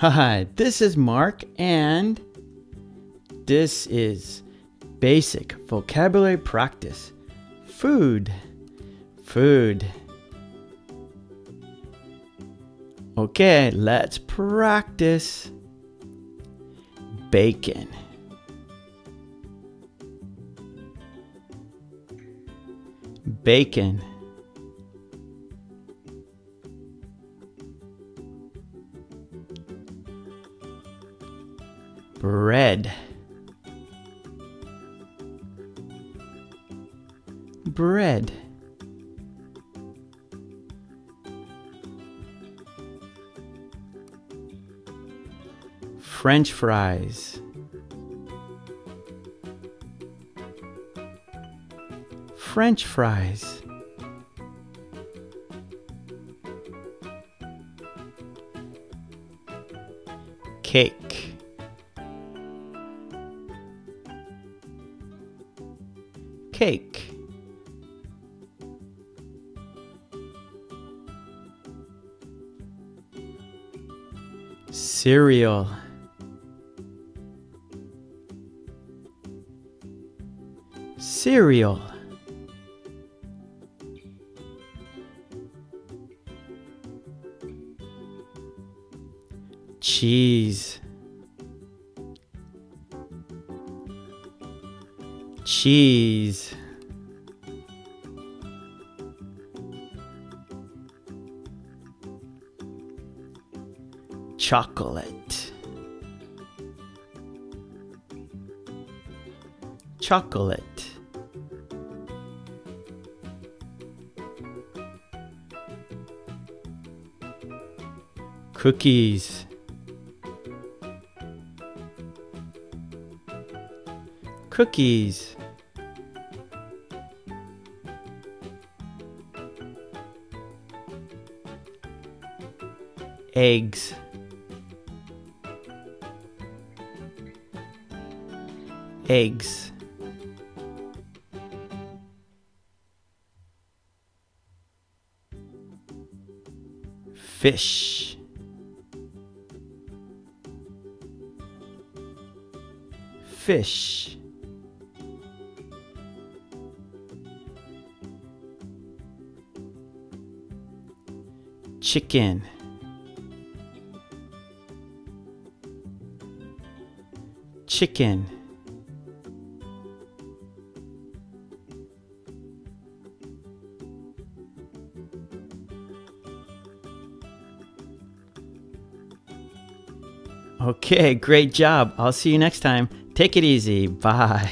Hi, this is Mark, and this is basic vocabulary practice. Food, food. Okay, let's practice. Bacon. Bacon. Bread. Bread. French fries. French fries. Cake cake. Cereal. Cereal. Cheese. Cheese. Chocolate. Chocolate. Cookies. Cookies eggs. Eggs. Fish. Fish. Chicken chicken Okay, great job. I'll see you next time. Take it easy. Bye.